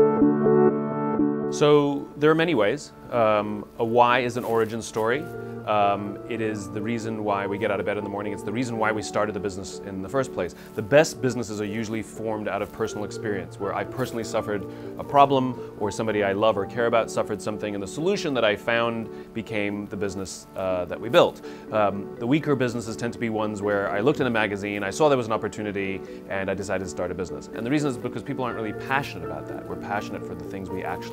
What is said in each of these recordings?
Thank you. So there are many ways. Um, a why is an origin story. Um, it is the reason why we get out of bed in the morning. It's the reason why we started the business in the first place. The best businesses are usually formed out of personal experience, where I personally suffered a problem, or somebody I love or care about suffered something, and the solution that I found became the business uh, that we built. Um, the weaker businesses tend to be ones where I looked in a magazine, I saw there was an opportunity, and I decided to start a business. And the reason is because people aren't really passionate about that. We're passionate for the things we actually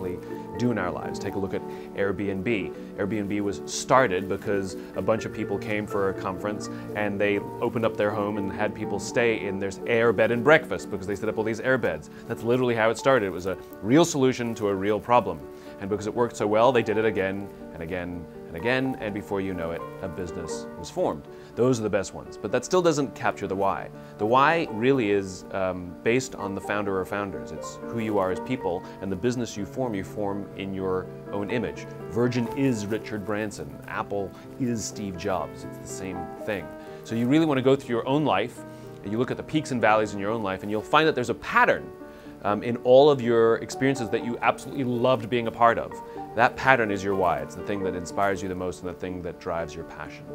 do in our lives. Take a look at Airbnb. Airbnb was started because a bunch of people came for a conference and they opened up their home and had people stay in their air bed and breakfast because they set up all these air beds. That's literally how it started. It was a real solution to a real problem. And because it worked so well, they did it again and again and again, and before you know it, a business was formed. Those are the best ones, but that still doesn't capture the why. The why really is um, based on the founder or founders. It's who you are as people, and the business you form, you form in your own image. Virgin is Richard Branson. Apple is Steve Jobs. It's the same thing. So you really want to go through your own life, and you look at the peaks and valleys in your own life, and you'll find that there's a pattern um, in all of your experiences that you absolutely loved being a part of. That pattern is your why. It's the thing that inspires you the most and the thing that drives your passion.